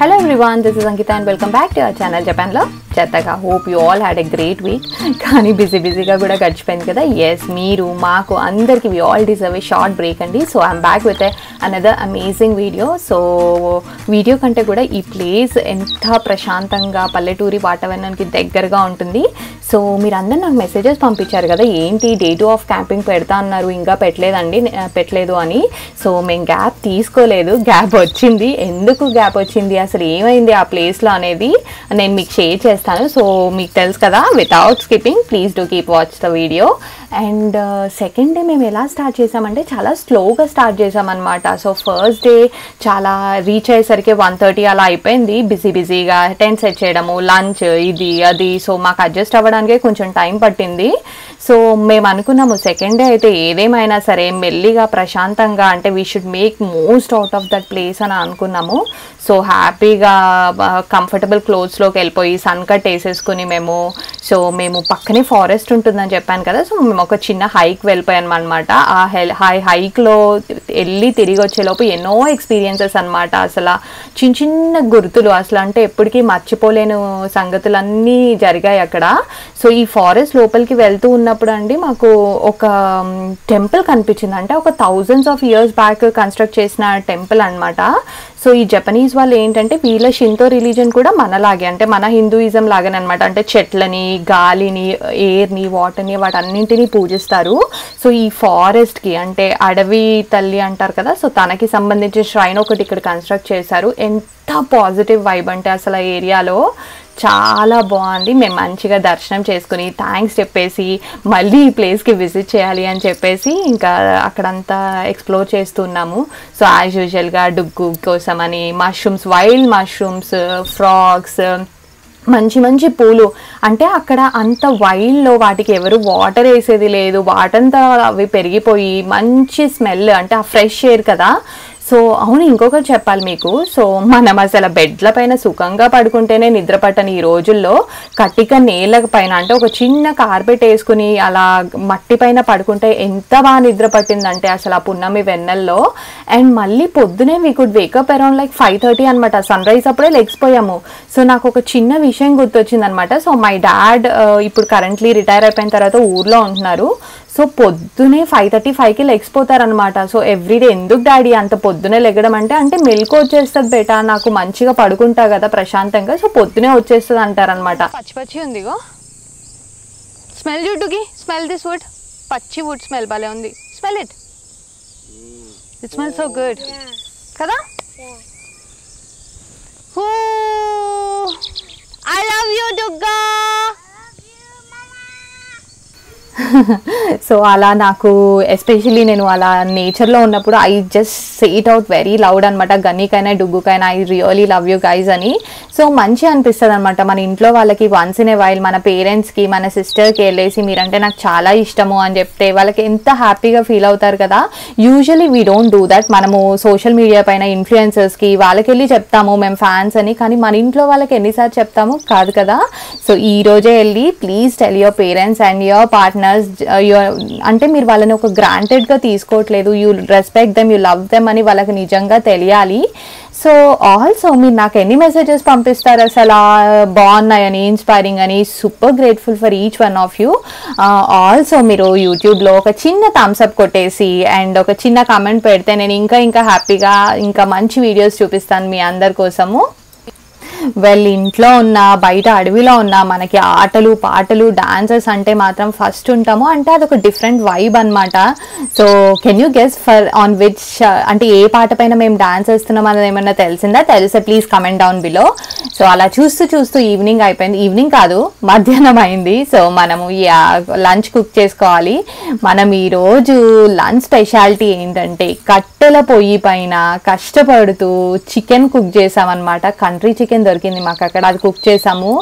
Hello everyone this is Ankita and welcome back to our channel జపాన్లో చెత్తగా hope you all had a great week కానీ busy బిజీగా కూడా గడిచిపోయింది కదా. ఎస్ మీరు మాకు అందరికి we all deserve a short break అండి. So I'm back with another amazing video so video కంటే కూడా ఈ ప్లేస్ ఎంత ప్రశాంతంగా పల్లెటూరి వాతావరణానికి దగ్గరగా ఉంటుంది. సో మీరు నాకు మెసేజెస్ పంపించారు కదా. ఏంటి డే టు ఆఫ్ క్యాంపింగ్ పెడతా అన్నారు ఇంకా పెట్టలేదండి పెట్టలేదు అని. సో మేము గ్యాప్ తీసుకోలేదు. గ్యాప్ వచ్చింది. ఎందుకు గ్యాప్ వచ్చింది? అసలు ఏమైంది ఆ ప్లేస్లో అనేది నేను మీకు షేర్ చేస్తాను. సో మీకు తెలుసు కదా without skipping please do keep watch the video and second day మేము ఎలా స్టార్ట్ చేసామంటే చాలా స్లోగా స్టార్ట్ చేసామన్నమాట. సో ఫస్ట్ డే చాలా రీచ్ అయ్యేసరికి వన్ థర్టీ అలా అయిపోయింది. బిజీ బిజీగా టెంట్ సెట్ చేయడము లంచ్ ఇది అది. సో మాకు అడ్జస్ట్ అవ్వడానికే కొంచెం టైం పట్టింది. సో మేము అనుకున్నాము సెకండ్ డే అయితే ఏదేమైనా సరే మెల్లిగా ప్రశాంతంగా అంటే we should make most out of that place అని అనుకున్నాము. సో హ్యాపీగా కంఫర్టబుల్ క్లోత్స్లోకి వెళ్ళిపోయి సన్ కట్ వేసేసుకుని మేము సో మేము పక్కనే ఫారెస్ట్ ఉంటుందని చెప్పాను కదా సో మేము ఒక చిన్న హైక్ వెళ్ళిపోయాము అనమాట ఆ హెల్ హై హైక్లో వెళ్ళి తిరిగి వచ్చేలోపు ఎన్నో ఎక్స్పీరియన్సెస్ అనమాట అసలు చిన్న చిన్న గుర్తులు అసలు అంటే ఎప్పటికీ మర్చిపోలేను సంగతులన్నీ జరిగాయి అక్కడ. సో ఈ ఫారెస్ట్ లోపలికి వెళ్తూ ఉన్న ఉన్నప్పుడు అండి మాకు ఒక టెంపుల్ కనిపించింది. అంటే ఒక thousands of years back construct చేసిన టెంపుల్ అన్నమాట. సో ఈ జపనీస్ వాళ్ళు ఏంటంటే వీళ్ళ షింతో రిలీజన్ కూడా మనలాగే అంటే మన హిందూయిజం లాగానే అనమాట అంటే చెట్లని గాలిని ఎయిర్ని వాటర్ని వాటన్నింటినీ పూజిస్తారు. సో ఈ ఫారెస్ట్కి అంటే అడవి తల్లి అంటారు కదా సో తనకి సంబంధించిన ష్రైన్ ఒకటి ఇక్కడ కన్స్ట్రక్ట్ చేశారు. ఎంత పాజిటివ్ వైబ్ అంటే అసలు ఆ ఏరియాలో. చాలా బాగుంది. మేము మంచిగా దర్శనం చేసుకుని థ్యాంక్స్ చెప్పేసి మళ్ళీ ఈ ప్లేస్కి విజిట్ చేయాలి అని చెప్పేసి ఇంకా అక్కడంతా ఎక్స్ప్లోర్ చేస్తున్నాము. సో యాజ్ యూజువల్గా డుగ్గు కోసం అని మష్రూమ్స్ వైల్డ్ మష్రూమ్స్ ఫ్రాగ్స్ మంచి మంచి పూలు. అంటే అక్కడ అంత వైల్డ్లో వాటికి ఎవరు వాటర్ వేసేది లేదు. వాటంతా అవి పెరిగిపోయి మంచి స్మెల్ అంటే ఆ ఫ్రెష్ ఎయిర్ కదా. సో అవును ఇంకొకటి చెప్పాలి మీకు. సో మనం అసలు బెడ్ల పైన సుఖంగా పడుకుంటేనే నిద్ర పట్టని ఈ రోజుల్లో కట్టిక నేల పైన అంటే ఒక చిన్న కార్పెట్ వేసుకుని అలా మట్టి పైన పడుకుంటే ఎంత బాగా నిద్ర పట్టిందంటే అసలు ఆ పున్నమి వెన్నెల్లో. అండ్ మళ్ళీ పొద్దునే we could wake up around like five thirty అనమాట సన్ రైజ్ అప్పుడే లెగ్సిపోయాము సో నాకు ఒక చిన్న విషయం గుర్తొచ్చిందనమాట సో మై డాడ్ uh, ఇప్పుడు కరెంట్లీ రిటైర్ అయిపోయిన తర్వాత ఊర్లో ఉంటున్నారు. సో పొద్దునే ఫైవ్ థర్టీ ఫైవ్కి లెగ్సిపోతారనమాట సో ఎవ్రీడే ఎందుకు డాడీ అంత పొద్దునే లెగడం అంటే అంటే మెలకు వచ్చేస్తుంది బేటా నాకు మంచిగా పడుకుంటా కదా ప్రశాంతంగా సో పొద్దునే వచ్చేస్తుంది అంటారనమాట పచ్చి పచ్చి ఉందిగో. స్మెల్ చూడుకి స్మెల్ దిస్ వుడ్. పచ్చి వుడ్ స్మెల్ భలే ఉంది. Smell it. It smell so good కదా I love you Durga so అలా నాకు ఎస్పెషలీ నేను అలా నేచర్లో ఉన్నప్పుడు I just shout out very loud అనమాట గన్నీకైనా డుగ్గుకైనా I really love you guys అని. సో మంచి అనిపిస్తుంది అనమాట మన ఇంట్లో వాళ్ళకి వన్స్ ఇన్ ఏ వైల్ మన పేరెంట్స్కి మన సిస్టర్కి వెళ్ళేసి మీరంటే నాకు చాలా ఇష్టము అని చెప్తే వాళ్ళకి ఎంత హ్యాపీగా ఫీల్ అవుతారు కదా. Usually we don't do that మనము సోషల్ మీడియా పైన ఇన్ఫ్లుయెన్సర్స్కి వాళ్ళకి వెళ్ళి చెప్తాము మేము ఫ్యాన్స్ అని. కానీ మన ఇంట్లో వాళ్ళకి ఎన్నిసార్లు చెప్తాము కాదు కదా. సో ఈ రోజే వెళ్ళి please tell your parents and your partners your uh, అంటే మీరు వాళ్ళని ఒక గ్రాంటెడ్గా తీసుకోవట్లేదు. You respect them you love them అని వాళ్ళకి నిజంగా తెలియాలి. సో ఆల్సో మీరు నాకు ఎన్ని మెసేజెస్ పంపిస్తారు అసలు? బాగున్నాయని ఇన్స్పైరింగ్ అని super grateful for each one of you also మీరు యూట్యూబ్లో ఒక చిన్న థమ్స్అప్ కొట్టేసి అండ్ ఒక చిన్న కామెంట్ పెడితే నేను ఇంకా ఇంకా హ్యాపీగా ఇంకా మంచి వీడియోస్ చూపిస్తాను మీ అందరి కోసము. వెల్ ఇంట్లో ఉన్న బయట అడవిలో ఉన్న మనకి ఆటలు పాటలు డాన్సెస్ అంటే మాత్రం ఫస్ట్ ఉంటాము. అంటే అదొక డిఫరెంట్ వైబ్ అనమాట so can you guess for on which అంటే ఏ పాట పైన మేము డాన్స్ వేస్తున్నాం అనేది ఏమన్నా తెలిసిందా? తెలిసే please comment down below so అలా చూస్తూ చూస్తూ ఈవినింగ్ అయిపోయింది. ఈవినింగ్ కాదు మధ్యాహ్నం అయింది. సో మనము లంచ్ కుక్ చేసుకోవాలి. మనం ఈరోజు లంచ్ స్పెషాలిటీ ఏంటంటే కట్టెల పొయ్యి పైన కష్టపడుతూ చికెన్ కుక్ చేసామన్నమాట. కంట్రీ చికెన్ దొరికింది మాకు అక్కడ అది కుక్ చేసాము.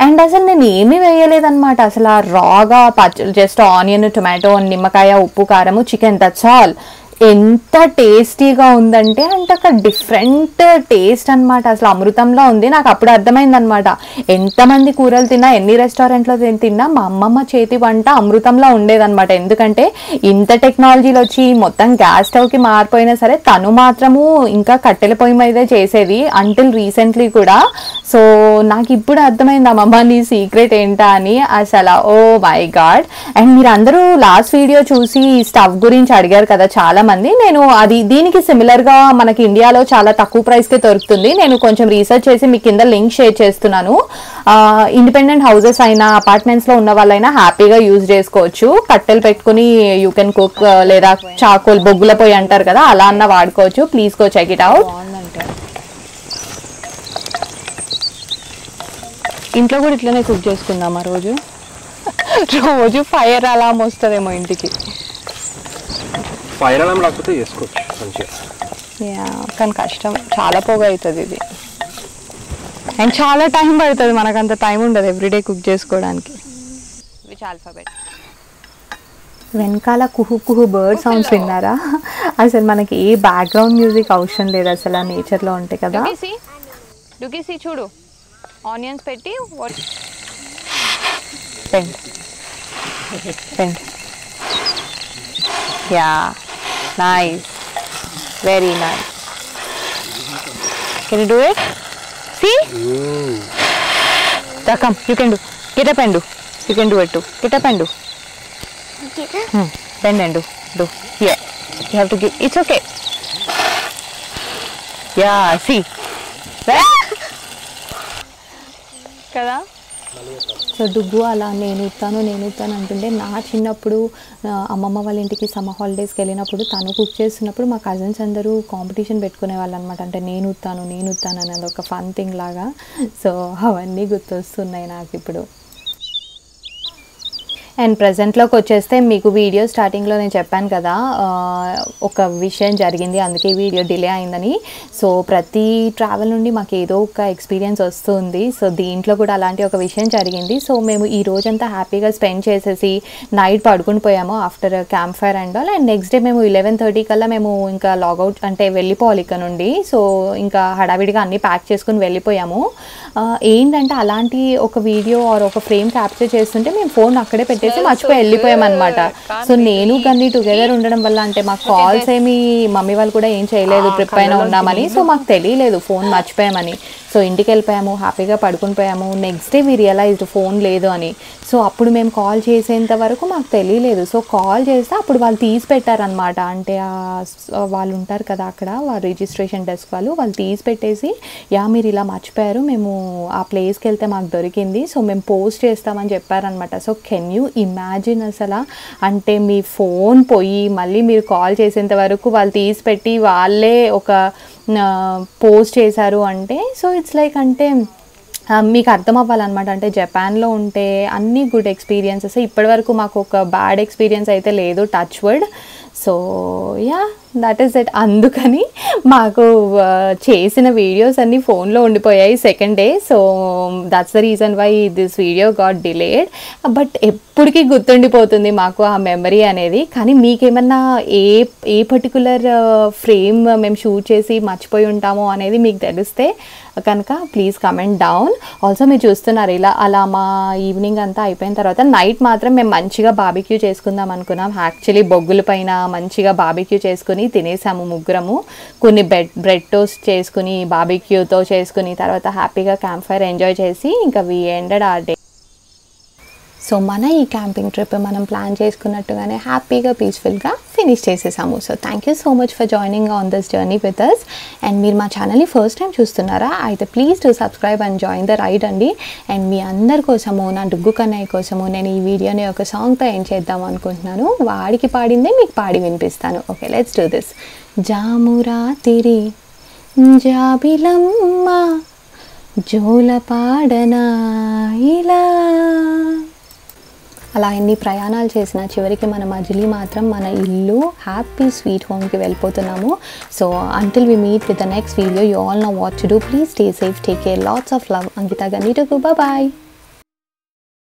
అండ్ అసలు నేను ఏమీ వేయలేదన్నమాట. అసలు ఆ రాగా పచ్చ జస్ట్ ఆనియన్ టొమాటో నిమ్మకాయ ఉప్పు కారము చికెన్ దట్స్ ఆల్ ఎంత టేస్టీగా ఉందంటే అంటే ఒక డిఫరెంట్ టేస్ట్ అన్నమాట. అసలు అమృతంలో ఉంది. నాకు అప్పుడు అర్థమైందనమాట ఎంతమంది కూరలు తిన్నా ఎన్ని రెస్టారెంట్లో తిన్నా మా అమ్మమ్మ చేతి వంట అమృతంలో ఉండేదన్నమాట. ఎందుకంటే ఇంత టెక్నాలజీలు వచ్చి మొత్తం గ్యాస్ స్టవ్కి మారిపోయినా సరే తను మాత్రము ఇంకా కట్టెల పొయ్యి మీదే చేసేది అంటిల్ రీసెంట్లీ కూడా. సో నాకు ఇప్పుడు అర్థమైంది అమ్మమ్మ నీ సీక్రెట్ ఏంటా అని. అసలు ఓ మై గాడ్ అండ్ మీరు అందరూ లాస్ట్ వీడియో చూసి స్టవ్ గురించి అడిగారు కదా. చాలా మంది నేను అది దీనికి సిమిలర్గా మనకి ఇండియాలో చాలా తక్కువ ప్రైస్కే దొరుకుతుంది. నేను కొంచెం రీసెర్చ్ చేసి మీ కింద లింక్ షేర్ చేస్తున్నాను. ఇండిపెండెంట్ హౌసెస్ అయినా అపార్ట్మెంట్స్లో ఉన్న వాళ్ళైనా హ్యాపీగా యూజ్ చేసుకోవచ్చు. కట్టెలు పెట్టుకుని యూ కెన్ కుక్ లేదా చాకోల్ బొగ్గుల పొయ్యి అంటారు కదా అలా అన్న వాడుకోవచ్చు. Please go check it out ఇంట్లో కూడా ఇట్లనే కుక్ చేసుకుందాం ఆ రోజు. రోజు ఫైర్ అలా వస్తుందేమో ఇంటికి. ఫైర్ అలాం లేకపోతే చేసుకోవచ్చు మంచిగా. యా కానీ కష్టం. చాలా పొగ అవుతుంది ఇది. అండ్ చాలా టైం పడుతుంది మనకు అంత టైం ఉండదు ఎవ్రీడే కుక్ చేసుకోవడానికి. విచ్ ఆల్ఫాబెట్ వెనకాల కుహు కుహు బర్డ్ సౌండ్స్ విన్నారా? అసలు మనకి ఏ బ్యాక్గ్రౌండ్ మ్యూజిక్ అవసరం లేదు అసలు ఆ నేచర్లో ఉంటాయి కదా. డుకిసి చూడు. ఆనియన్స్ పెట్టి పెండ్ pend yeah. Nice. Very nice. Can you do it? See? Ooh. Come, you can do. Get up and do. You can do it too. Get up and do. Get? Hmm. Bend and do. Do. Yeah. You have to give. It's okay. Yeah, see. Kada? So డుగ్గు అలా నేను ఇస్తాను నేను ఇస్తాను అంటుంటే నా చిన్నప్పుడు అమ్మమ్మ వాళ్ళ ఇంటికి సమ్మర్ హాలిడేస్కి వెళ్ళినప్పుడు తను కుక్ చేస్తున్నప్పుడు మా కజిన్స్ అందరూ కాంపిటీషన్ పెట్టుకునే వాళ్ళు అనమాట అంటే నేను ఉత్తాను నేను ఇస్తాను అనేది ఒక ఫన్ థింగ్ లాగా. సో అవన్నీ గుర్తొస్తున్నాయి నాకు ఇప్పుడు. అండ్ ప్రజెంట్లోకి వచ్చేస్తే మీకు వీడియో స్టార్టింగ్లో నేను చెప్పాను కదా ఒక విషయం జరిగింది అందుకే వీడియో డిలే అయిందని. సో ప్రతి ట్రావెల్ నుండి మాకు ఏదో ఒక ఎక్స్పీరియన్స్ వస్తుంది. సో దీంట్లో కూడా అలాంటి ఒక విషయం జరిగింది. సో మేము ఈ రోజంతా హ్యాపీగా స్పెండ్ చేసేసి నైట్ పడుకుని పోయాము after camp fire and all and next day మేము ఇలెవెన్ థర్టీ కల్లా మేము ఇంకా లాగౌట్ అంటే వెళ్ళిపోవాలి ఇక్కడ నుండి. సో ఇంకా హడావిడిగా అన్నీ ప్యాక్ చేసుకుని వెళ్ళిపోయాము. ఏంటంటే అలాంటి ఒక వీడియో ఆర్ ఒక ఫ్రేమ్ క్యాప్చర్ చేస్తుంటే మేము ఫోన్ అక్కడే పెట్టేసి మర్చిపోయి వెళ్ళిపోయాం అనమాట సో నేను గన్ని టుగెదర్ ఉండడం వల్ల అంటే మాకు కాల్స్ ఏమి మమ్మీ వాళ్ళు కూడా ఏం చేయలేదు ట్రిప్ పైన ఉన్నామని సో మాకు తెలియలేదు ఫోన్ మర్చిపోయామని. సో ఇంటికి వెళ్ళిపోయాము హ్యాపీగా పడుకుని పోయాము. Next day we realised phone లేదు అని. సో అప్పుడు మేము కాల్ చేసేంత వరకు మాకు తెలియలేదు. సో కాల్ చేస్తే అప్పుడు వాళ్ళు తీసి పెట్టారనమాట అంటే వాళ్ళు ఉంటారు కదా అక్కడ వాళ్ళ రిజిస్ట్రేషన్ డెస్క్ వాళ్ళు వాళ్ళు తీసి పెట్టేసి యా మీరు ఇలా మర్చిపోయారు. మేము ఆ ప్లేస్కి వెళ్తే మాకు దొరికింది. సో మేము పోస్ట్ చేస్తామని చెప్పారనమాట సో కెన్ యూ ఇమాజిన్ అసలు? అంటే మీ ఫోన్ పోయి మళ్ళీ మీరు కాల్ చేసేంత వరకు వాళ్ళు తీసి పెట్టి వాళ్ళే ఒక పోస్ట్ చేశారు అంటే సో ఇట్స్ లైక్ అంటే మీకు అర్థం అవ్వాలన్నమాట. అంటే జపాన్లో ఉంటే అన్ని గుడ్ ఎక్స్పీరియన్సెస్ ఇప్పటివరకు మాకు ఒక బ్యాడ్ ఎక్స్పీరియన్స్ అయితే లేదు touch wood so yeah that is it అందుకని మాకు చేసిన వీడియోస్ అన్నీ ఫోన్లో ఉండిపోయాయి second day so that's the reason why this video got delayed but ఎప్పటికీ గుర్తుండిపోతుంది మాకు ఆ మెమరీ అనేది. కానీ మీకేమన్నా ఏ ఏ పర్టికులర్ ఫ్రేమ్ మేము షూట్ చేసి మర్చిపోయి ఉంటామో అనేది మీకు తెలిస్తే కనుక ప్లీజ్ కమెంట్ డౌన్ ఆల్సో మీరు చూస్తున్నారు ఇలా అలా మా ఈవినింగ్ అంతా అయిపోయిన తర్వాత నైట్ మాత్రం మేము మంచిగా బాబిక్యూ చేసుకుందాం అనుకున్నాం. యాక్చువల్లీ బొగ్గుల పైన మంచిగా బాబిక్యూ చేసుకుని తినేసాము ముగ్గురము. కొన్ని బెడ్ బ్రెడ్ టోస్ట్ చేసుకుని బాబిక్యూతో చేసుకుని తర్వాత హ్యాపీగా క్యాంప్ ఫైర్ ఎంజాయ్ చేసి ఇంకా వి ఎండెడ్ ఆ డే సో మన ఈ క్యాంపింగ్ ట్రిప్ మనం ప్లాన్ చేసుకున్నట్టుగానే హ్యాపీగా పీస్ఫుల్గా ఫినిష్ చేసేసాము. So thank you so much for joining on this journey with us and మీరు మా ఛానల్ని ఫస్ట్ టైం చూస్తున్నారా? అయితే please to subscribe and join the ride అండి. అండ్ మీ అందరి కోసము నా డుగ్గు కన్నయ్య కోసము నేను ఈ వీడియోని ఒక సాంగ్తో ఏం చేద్దాం అనుకుంటున్నాను. వాడికి పాడిందే మీకు పాడి వినిపిస్తాను. ఓకే లెట్స్ డూ దిస్ జామురాతిరి జాబిలమ్మ జోలపాడనా ఇలా అలా ఎన్ని ప్రయాణాలు చేసినా చివరికి మన మజిలీ మాత్రం మన ఇల్లు హ్యాపీ స్వీట్ హోమ్కి వెళ్ళిపోతున్నాము. So until we meet with the next video you all know watch to do please stay safe take care lots of love Ankita గనీ టు బాయ్